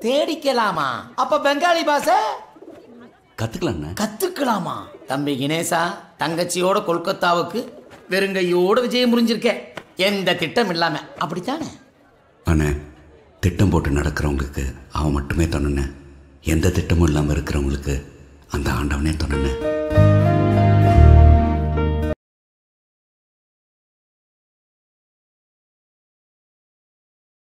தேடிக்கலாமா? அப்ப பெங்காலி பாஷை? கத்துக்கலாம் கத்துக்கலாமா? தம்பி கணேசா தங்கச்சியோட கொல்கத்தாவுக்கு வெறுங்கையோட விஜயம் புரிஞ்சிருக்க. எந்த திட்டம் இல்லாம. அப்படித்தானே? அண்ணே திட்டம் போட்டு நடக்கிறவங்களுக்கு அவன் மட்டுமே தொண்ணனே எந்த திட்டமும் இல்லாமல் இருக்கிறவங்களுக்கு அந்த ஆண்டவனே தொண்ணனே